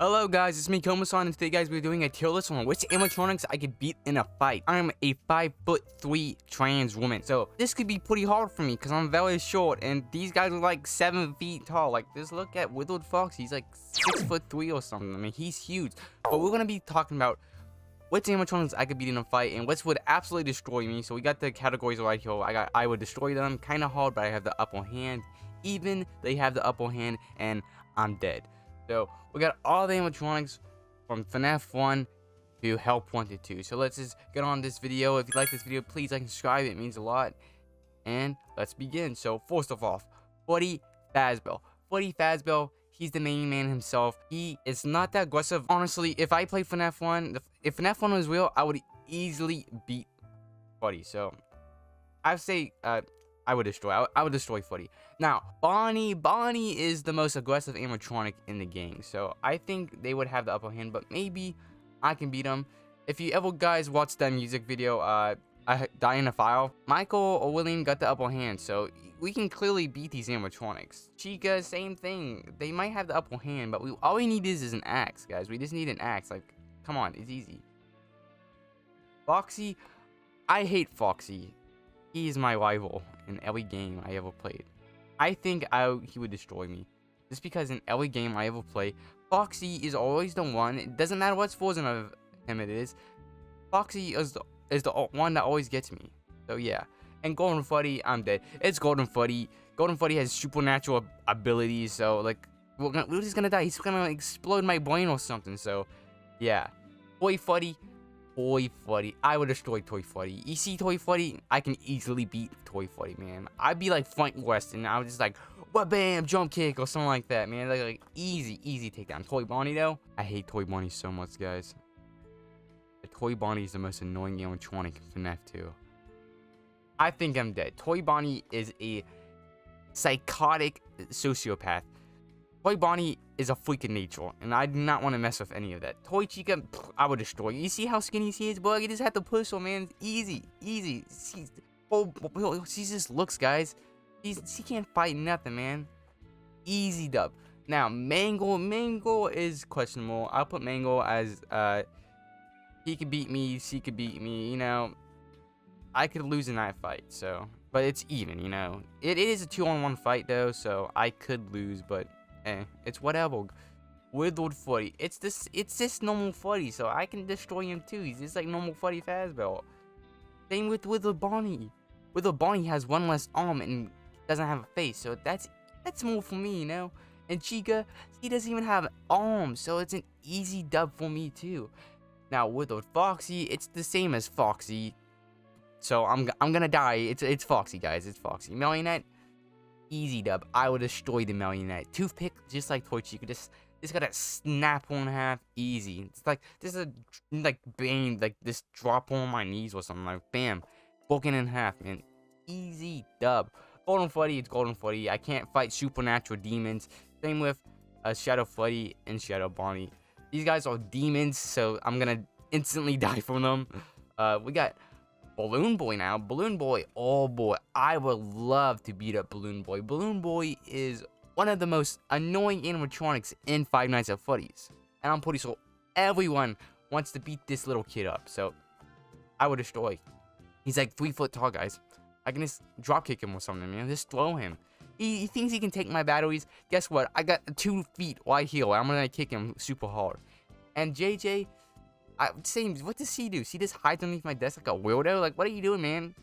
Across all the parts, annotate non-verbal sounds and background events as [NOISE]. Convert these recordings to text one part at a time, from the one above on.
Hello guys, it's me Komasan and today guys we're doing a tier list on which animatronics I could beat in a fight. I'm a 5 foot 3 trans woman, so this could be pretty hard for me because I'm very short and these guys are like 7 feet tall. Like just look at Withered Fox, he's like 6 foot 3 or something. I mean he's huge. But we're to be talking about which animatronics I could beat in a fight and which would absolutely destroy me. So we got the categories right here. I got I would destroy them, kind of hard but I have the upper hand. Even they have the upper hand and I'm dead. So we got all the animatronics from FNAF 1 to Help Wanted 2. So let's just get on this video. If you like this video, please like and subscribe. It means a lot. And let's begin. So first of all, Freddy Fazbear. Freddy Fazbear, he's the main man himself. He is not that aggressive. Honestly, if I played FNAF 1, if FNAF 1 was real, I would easily beat Freddy. So I'd say uh, I would destroy. I, I would destroy Freddy. Now, Bonnie, Bonnie is the most aggressive animatronic in the game. So I think they would have the upper hand, but maybe I can beat them. If you ever guys watched that music video, uh, I die in a file, Michael or William got the upper hand. So we can clearly beat these animatronics. Chica, same thing. They might have the upper hand, but we all we need is, is an axe, guys. We just need an axe. Like, come on, it's easy. Foxy, I hate Foxy. He is my rival in every game I ever played. I think I, he would destroy me. Just because in every game I ever play, Foxy is always the one. It doesn't matter what version of him it is. Foxy is the, is the one that always gets me. So yeah. And Golden Freddy, I'm dead. It's Golden Freddy. Golden Freddy has supernatural abilities. So like, we're, gonna, just gonna die. He's gonna explode my brain or something. So yeah. Boy Freddy, Toy Freddy. I would destroy Toy. You see Toy Freddy? I can easily beat Toy Freddy, man. I'd be like Frank West, and I was just like, what bam, jump kick, or something like that, man. Like, like easy, easy takedown. Toy Bonnie, though? I hate Toy Bonnie so much, guys. The Toy Bonnie is the most annoying animatronic in FNAF 2. I think I'm dead. Toy Bonnie is a psychotic sociopath Toy Bonnie is a freak in nature, and I do not want to mess with any of that. Toy Chica, I would destroy. You see how skinny she is, boy? You just have to push her, man. Easy, easy. She's, oh, she just looks, guys. She's, she can't fight nothing, man. Easy dub. Now, Mangle, Mangle is questionable. I'll put Mangle as, uh, he could beat me, she could beat me, you know. I could lose in that fight, so. But it's even, you know. It, it is a two-on-one fight, though, so I could lose, but Eh, it's whatever. Withered Freddy. It's this it's just normal Freddy, so I can destroy him too. He's just like normal Freddy Fazbear. Same with Withered Bonnie. Withered Bonnie has one less arm and doesn't have a face, so that's that's more for me, you know? And Chica, he doesn't even have arms, so it's an easy dub for me too. Now Withered Foxy, it's the same as Foxy. So I'm I'm gonna die. It's it's Foxy guys, it's Foxy. Marionette, Easy dub. I would destroy the Marionette. Toothpick, just like Toy could just just gotta snap one half easy. It's like this is a like bang, like this drop on my knees or something. Like bam, broken in half, man. Easy dub. Golden Freddy, it's Golden Freddy. I can't fight supernatural demons. Same with uh, Shadow Freddy and Shadow Bonnie. These guys are demons, so I'm gonna instantly [LAUGHS] die from them. Uh, we got Balloon Boy now. Balloon Boy, oh boy, I would love to beat up Balloon Boy. Balloon Boy is one of the most annoying animatronics in Five Nights at Freddy's. And I'm pretty sure everyone wants to beat this little kid up. So, I would destroy. He's like three foot tall, guys. I can just drop kick him or something, man. Just throw him. He, he thinks he can take my batteries. Guess what? I got two feet wide heel. I'm gonna kick him super hard. And JJ, I, same. What does she do? She just hides underneath my desk like a weirdo. Like, what are you doing, man?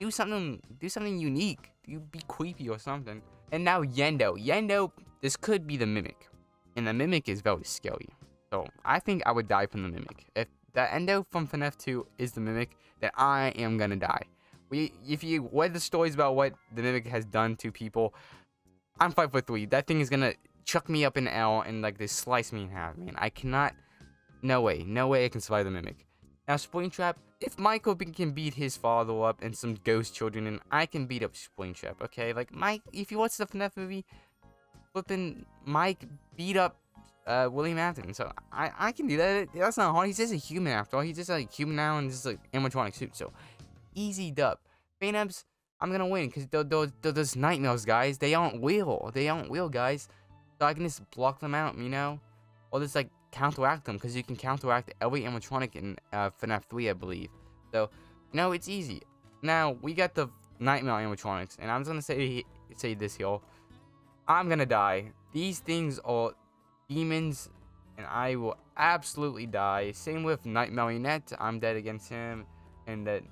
Do something. Do something unique. You be creepy or something. And now Yendo. Yendo. This could be the mimic, and the mimic is very scary. So I think I would die from the mimic. If the Endo from FNAF 2 is the mimic, then I am gonna die. We, if you read the stories about what the mimic has done to people, I'm five foot three. That thing is gonna chuck me up in L and like they slice me in half, man. I cannot no way. No way I can survive the Mimic. Now, Springtrap, if Michael can beat his father up and some ghost children, and I can beat up Springtrap, okay? Like, Mike, if you watch the FNAF movie, flipping Mike beat up uh, William Afton. So, I, I can do that. That's not hard. He's just a human after all. He's just like human now and just like animatronic suit. So, easy dub. Phantoms, I'm gonna win because those, those nightmares, guys, they aren't real. They aren't real, guys. So I can just block them out, you know? or just like counteract them because you can counteract every animatronic in uh, FNAF 3, I believe. So, no, it's easy. Now, we got the Nightmare animatronics, and I'm just gonna say say this here. I'm gonna die. These things are demons, and I will absolutely die. Same with Nightmare Marionette. I'm dead against him, and that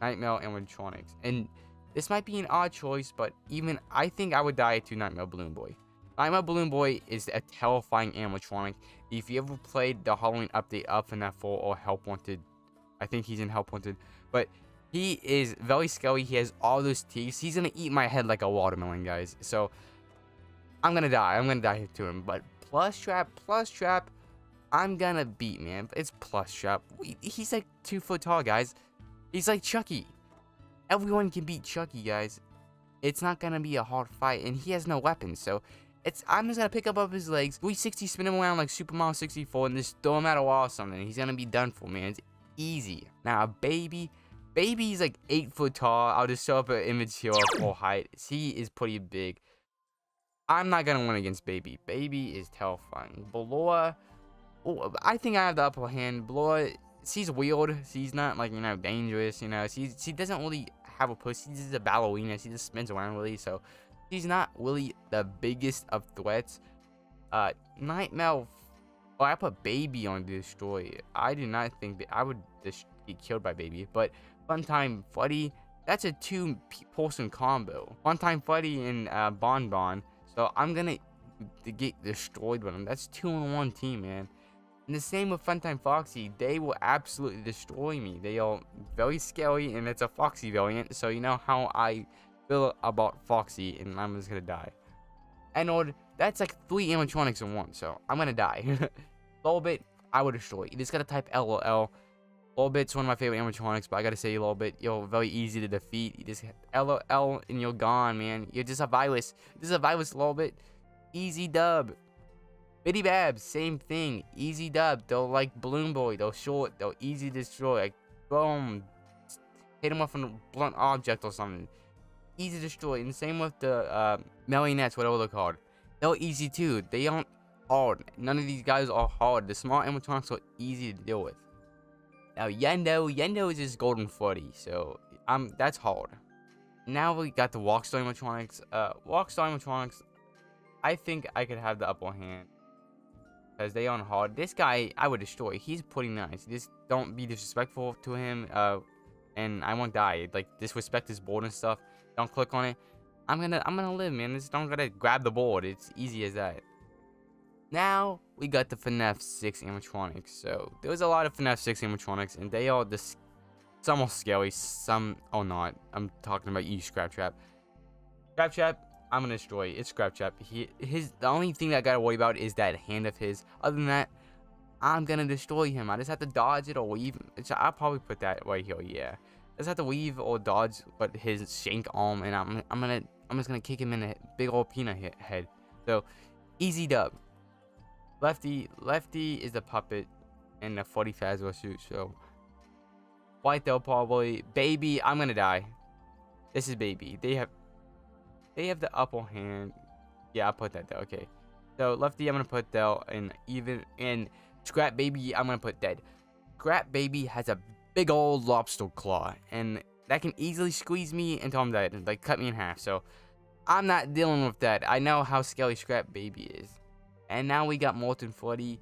Nightmare animatronics. And this might be an odd choice, but even I think I would die to Nightmare Balloon Boy. Nightmare Balloon Boy is a terrifying animatronic. If you ever played the Halloween update of FNAF 4 or Help Wanted, I think he's in Help Wanted, but he is very scary. He has all those teeth. He's gonna eat my head like a watermelon, guys. So I'm gonna die. I'm gonna die to him. But Plushtrap, plus trap, I'm gonna beat, man. It's Plushtrap. He's like two foot tall, guys. He's like Chucky. Everyone can beat Chucky, guys. It's not gonna be a hard fight, and he has no weapons, so it's I'm just gonna pick up up his legs, 360 spin him around like Super Mario 64, and just throw him at a wall or something. He's gonna be done for, man. It's easy. Now, baby, baby's like eight foot tall. I'll just show up an image here of full height. He is pretty big. I'm not gonna win against baby. Baby is terrifying. Ballora, oh, I think I have the upper hand. Ballora, she's weird. She's not like you know dangerous. You know, she she doesn't really have a push. She's just a ballerina. She just spins around really. So she's not really the biggest of threats. Uh, Nightmare. Oh, I put Baby on Destroy. I do not think that I would just get killed by Baby. But Funtime Freddy, that's a two-person combo. Funtime Freddy and uh, Bon Bon. So I'm gonna get destroyed with them. That's two in one team, man. And the same with Funtime Foxy. They will absolutely destroy me. They are very scary, and it's a Foxy variant. So you know how I feel about Foxy, and I'm just gonna die. And or that's like three animatronics in one, so I'm gonna die. [LAUGHS] Lolbit, I would destroy. You just gotta type LOL. Lolbit's one of my favorite animatronics, but I gotta say Lolbit, you're very easy to defeat. You just LOL and you're gone, man. You're just a virus. This is a virus, Lolbit. Easy dub. Bidybabs, same thing. Easy dub. They'll like Balloon Boy. They'll short. They'll easy to destroy. Like, boom. Hit off on a blunt object or something. Easy to destroy. And same with the uh, marionettes, whatever they're called. They're easy too. They aren't hard. None of these guys are hard. The small animatronics are easy to deal with. Now Yenndo, Yenndo is just golden footy, so um that's hard. Now we got the Rockstar animatronics. Uh, Rockstar animatronics. I think I could have the upper hand because they aren't hard. This guy, I would destroy. He's pretty nice. Just don't be disrespectful to him. Uh, and I won't die. Like disrespect his board and stuff. Don't click on it. I'm gonna, I'm gonna live, man. Just don't gotta grab the board. It's easy as that. Now we got the FNAF 6 animatronics. So there was a lot of FNAF 6 animatronics, and they all this. Some are scary, some are not. I'm talking about you, Scrap Trap. Scrap Trap, I'm gonna destroy. It's Scrap Trap. He, his, the only thing that I gotta worry about is that hand of his. Other than that, I'm gonna destroy him. I just have to dodge it or even. I'll probably put that right here. Yeah, I just have to weave or dodge, but his shank arm, and I'm, I'm gonna, I'm just gonna kick him in the big old peanut head. So, easy dub. Lefty, Lefty is the puppet and the 40 Fazbear suit. So, White though probably. Baby, I'm gonna die. This is baby. They have they have the upper hand. Yeah, I'll put that there. Okay. So lefty, I'm gonna put there, and even in scrap baby, I'm gonna put dead. Scrap baby has a big old lobster claw, and that can easily squeeze me until I'm dead, like cut me in half. So I'm not dealing with that. I know how scary scrap baby is. And now we got Molten Freddy.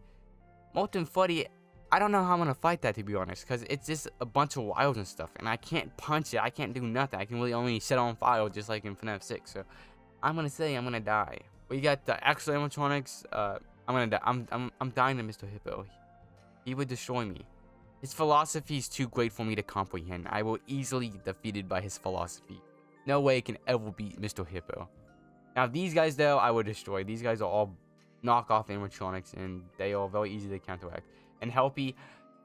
Molten Freddy, I don't know how I'm gonna fight that to be honest, because it's just a bunch of wilds and stuff, and I can't punch it. I can't do nothing. I can really only set on fire just like in FNAF 6. So I'm gonna say I'm gonna die. We got the actual animatronics. Uh, I'm gonna die. I'm I'm I'm dying to Mr. Hippo. He would destroy me. His philosophy is too great for me to comprehend. I will easily be defeated by his philosophy. No way can ever beat Mr. Hippo. Now these guys though, I would destroy. These guys are all knockoff animatronics, and they are very easy to counteract and Helpy,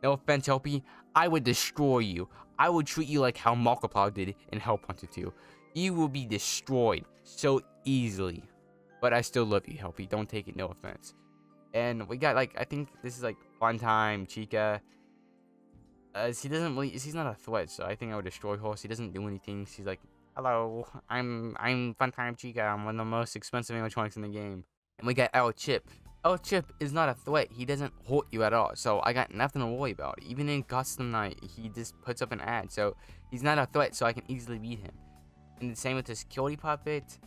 no offense, Helpy, I would destroy you. I would treat you like how Markiplier did in Help Wanted 2. You will be destroyed so easily. But I still love you, Helpy. Don't take it, no offense. And we got like I think this is like Fun Time, Chica. Uh, she doesn't really. She's not a threat, so I think I would destroy Horse. He doesn't do anything. She's like, "Hello, I'm I'm Funtime Chica. I'm one of the most expensive animatronics in the game." And we got El Chip. El Chip is not a threat. He doesn't hurt you at all. So I got nothing to worry about. Even in custom night, he just puts up an ad. So he's not a threat. So I can easily beat him. And the same with the security puppet.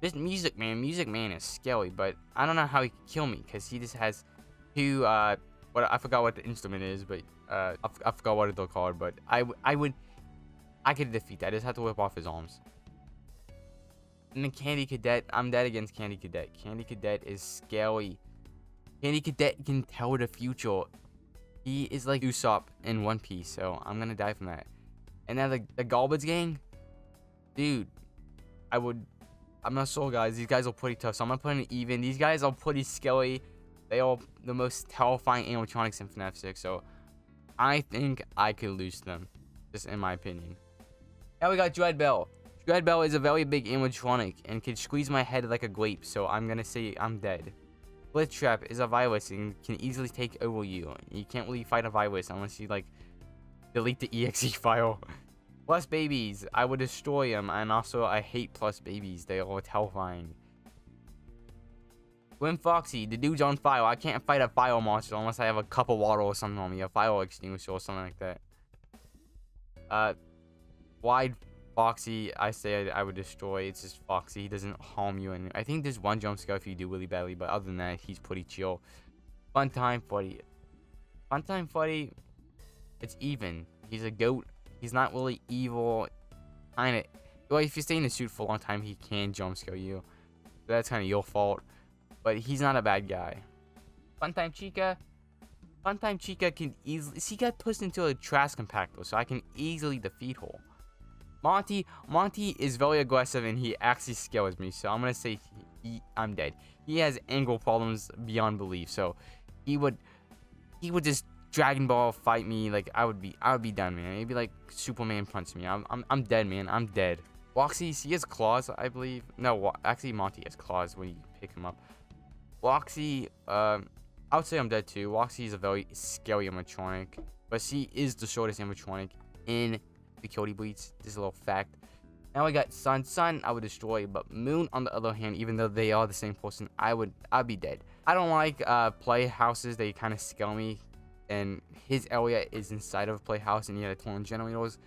This Music Man, Music Man is scary, but I don't know how he could kill me because he just has two. Uh, what I forgot what the instrument is, but uh, I, I forgot what it's called. But I I would I could defeat that. I just have to whip off his arms. And then Candy Cadet, I'm dead against Candy Cadet. Candy Cadet is scary. Candy Cadet can tell the future. He is like Usopp in One Piece, so I'm gonna die from that. And now the, the Garbage Gang, dude, I would, I'm not sure guys, these guys are pretty tough, so I'm gonna put an even. These guys are pretty scary. They are the most terrifying animatronics in FNAF 6, so I think I could lose them, just in my opinion. Now we got Dreadbear. Dread Bell is a very big animatronic and can squeeze my head like a grape, so I'm gonna say I'm dead. Glitchtrap is a virus and can easily take over you. You can't really fight a virus unless you like delete the exe [LAUGHS] file. Plushbabies, I would destroy them, and also I hate Plushbabies. They are terrifying. Gwen Foxy, the dude's on fire. I can't fight a fire monster unless I have a cup of water or something on me, a fire extinguisher or something like that. Uh, wide Foxy, I say I, would destroy. It's just Foxy. He doesn't harm you. And I think there's one jump scare if you do really badly. But other than that, he's pretty chill. Funtime Freddy. Funtime Freddy, it's even. He's a goat. He's not really evil. Kind of. Well, if you stay in the suit for a long time, he can jump scare you. That's kind of your fault. But he's not a bad guy. Funtime Chica. Funtime Chica can easily. She got pushed into a trash compactor, so I can easily defeat her. Monty, Monty is very aggressive and he actually scares me. So I'm gonna say he, I'm dead. He has angle problems beyond belief. So he would, he would just Dragon Ball fight me. Like I would be, I would be done, man. He'd be like Superman punch me. I'm, I'm, I'm dead, man. I'm dead. Roxy, he has claws, I believe. No, actually Monty has claws when you pick him up. Roxy, um, I would say I'm dead too. Roxy is a very scary animatronic, but she is the shortest animatronic in Security Breach. This is a little fact. Now I got Sun. Sun I would destroy, but Moon on the other hand, even though they are the same person, I would I'd be dead. I don't like uh, playhouses. They kind of scale me, and his area is inside of a playhouse, and he had a of generators,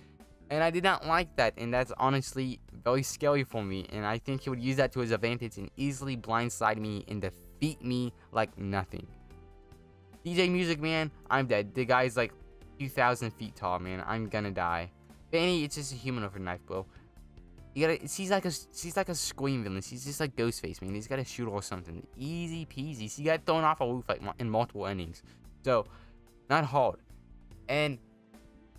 and I did not like that, and that's honestly very scary for me. And I think he would use that to his advantage and easily blindside me and defeat me like nothing. DJ Music Man, I'm dead. The guy's like 2,000 feet tall, man. I'm gonna die. Vanny, it's just a human over knife, bro. You gotta, she's like a, she's like a scream villain. She's just like Ghostface, man. He's gotta shoot or something. Easy peasy. She got thrown off a roof like in multiple endings. So, not hard. And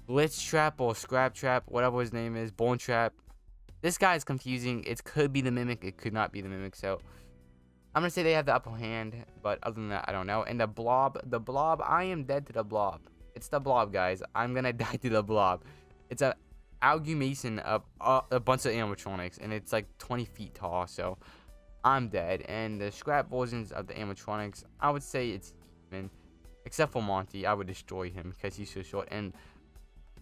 Glitchtrap or Scrap Trap, whatever his name is, Burntrap. This guy is confusing. It could be the Mimic. It could not be the Mimic. So, I'm gonna say they have the upper hand. But other than that, I don't know. And the Blob, the Blob, I am dead to the Blob. It's the Blob, guys. I'm gonna [LAUGHS] die to the Blob. It's a amalgamation of uh, a bunch of animatronics, and it's like 20 feet tall, so I'm dead. And the scrap versions of the animatronics, I would say it's even. Except for Monty, I would destroy him because he's so short. And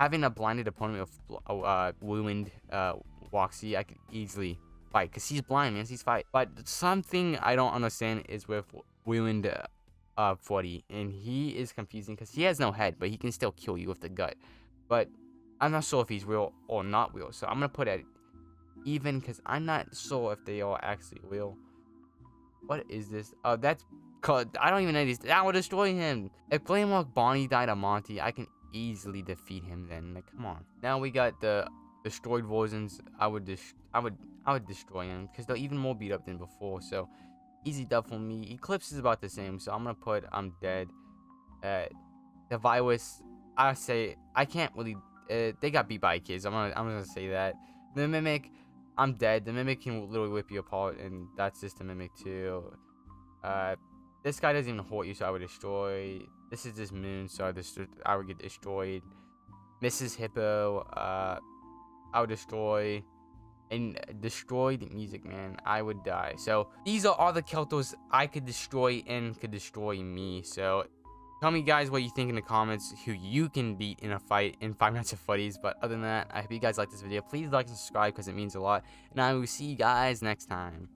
having a blinded opponent of uh, ruined uh, Roxy, I could easily fight because he's blind, man. He's fight. But something I don't understand is with ruined uh, uh, Freddy, and he is confusing because he has no head, but he can still kill you with the gut. But I'm not sure if he's real or not real. So I'm to put it even because I'm not sure if they are actually real. What is this? Oh, that's. I don't even know these. That will destroy him. If Glamrock Bonnie died of Monty, I can easily defeat him then. Like, come on. Now we got the destroyed versions. I would just, I would I would destroy him because they're even more beat up than before. So easy dub for me. Eclipse is about the same. So I'm gonna put I'm dead. Uh, the virus. I say I can't really uh, they got beat by kids. I'm gonna I'm gonna say that. The mimic, I'm dead. The mimic can literally whip you apart, and that's just a mimic too. Uh, this guy doesn't even hurt you, so I would destroy. This is just moon, so I, just, I would get destroyed. Mrs. Hippo, uh, I would destroy. And destroyed music, man, I would die. So these are all the Keltos I could destroy and could destroy me. So Tell me guys what you think in the comments, who you can beat in a fight in Five Nights at Freddy's. But other than that, I hope you guys like this video. Please like and subscribe because it means a lot. And I will see you guys next time.